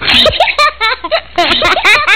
Ha ha ha ha!